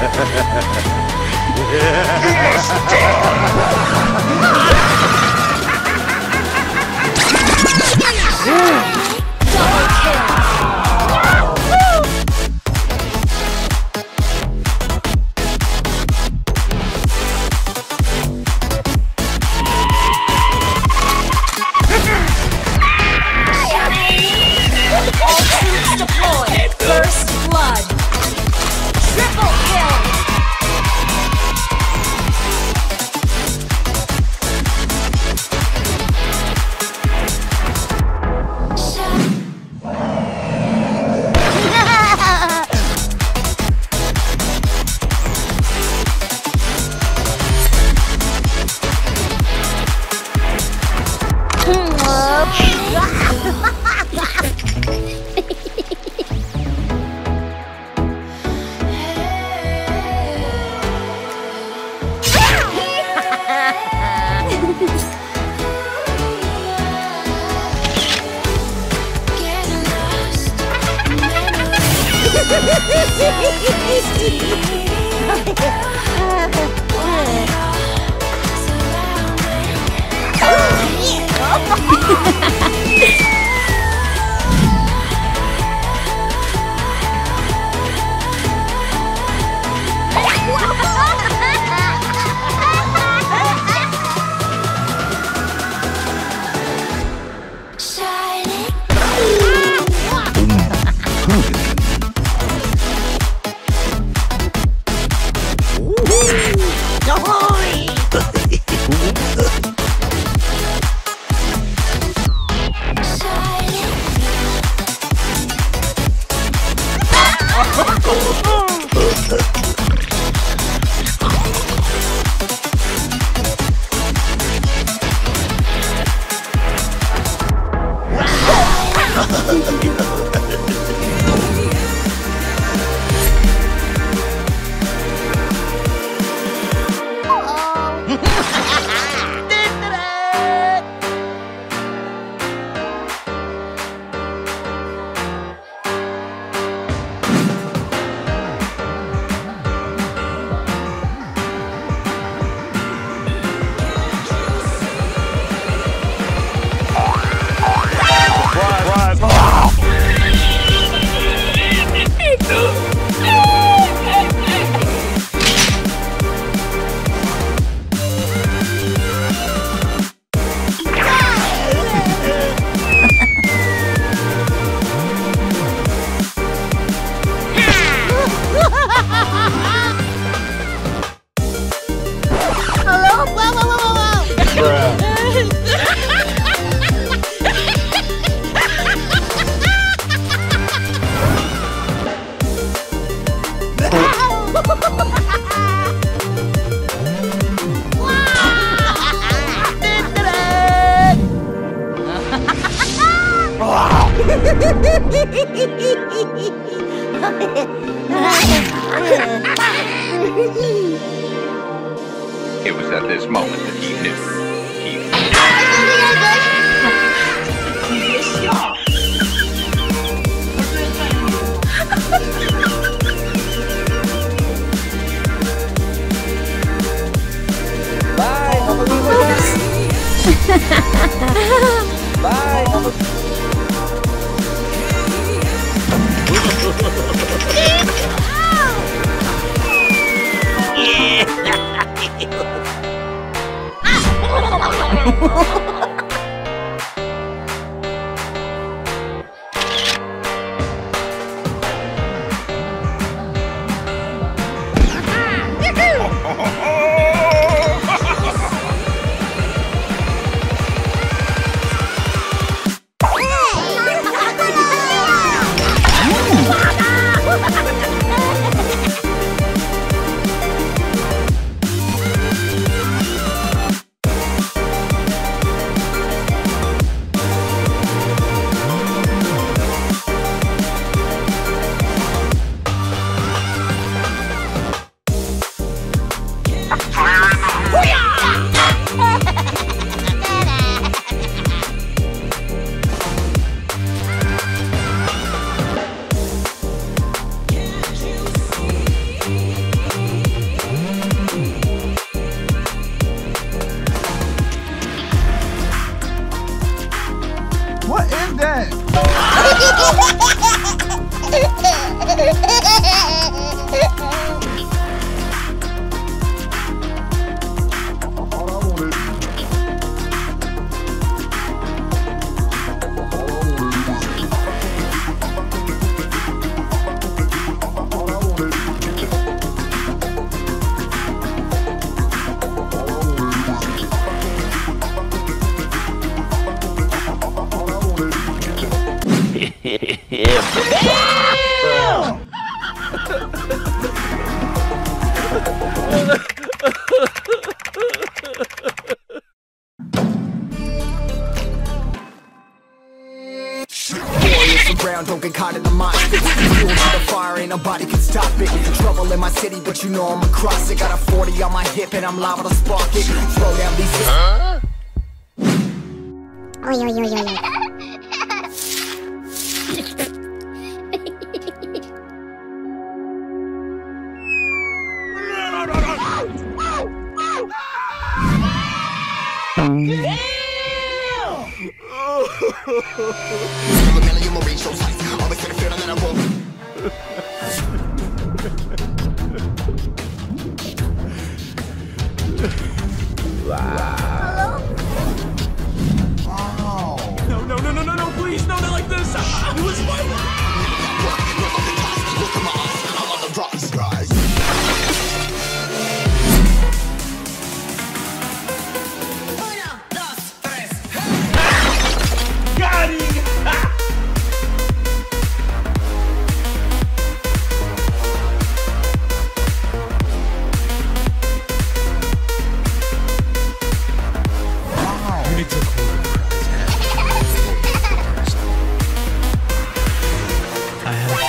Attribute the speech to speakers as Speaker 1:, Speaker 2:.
Speaker 1: Troops
Speaker 2: Hello? Wow, wow, wow, wow, wow.
Speaker 3: It was at this moment that he knew. He
Speaker 4: Brown, don't get caught in the mind. Fuel by the fire, ain't nobody can stop it. Trouble in my city, but you know I'm across it. Got a 40 on my hip, and I'm liable to spark it. Throw down these. Huh?
Speaker 2: Oi, oi, oi, oi, oi.
Speaker 4: a million more